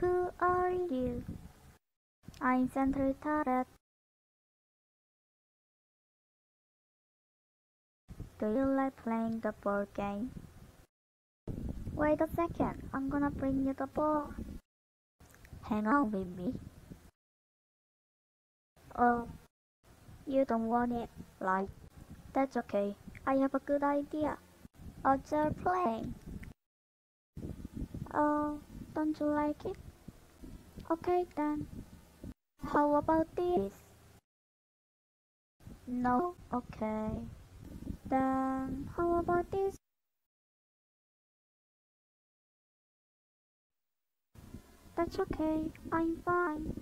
Who are you? I'm Sentry Turret. Do you like playing the board game? Wait a second, I'm gonna bring you the ball. Hang on with me. Oh, you don't want it, right? That's okay. I have a good idea. Observe playing. Oh, don't you like it? Okay then. How about this? No? Okay. Then how about this? That's okay. I'm fine.